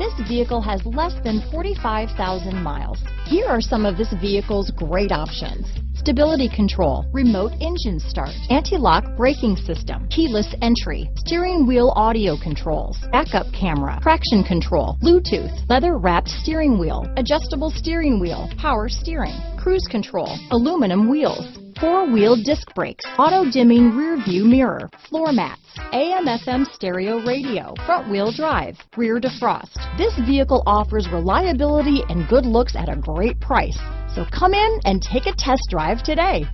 This vehicle has less than 45,000 miles. Here are some of this vehicle's great options. Stability control, remote engine start, anti-lock braking system, keyless entry, steering wheel audio controls, backup camera, traction control, Bluetooth, leather wrapped steering wheel, adjustable steering wheel, power steering, cruise control, aluminum wheels, four-wheel disc brakes, auto-dimming rear view mirror, floor mats, AM FM stereo radio, front wheel drive, rear defrost. This vehicle offers reliability and good looks at a great price. So come in and take a test drive today.